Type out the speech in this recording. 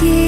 give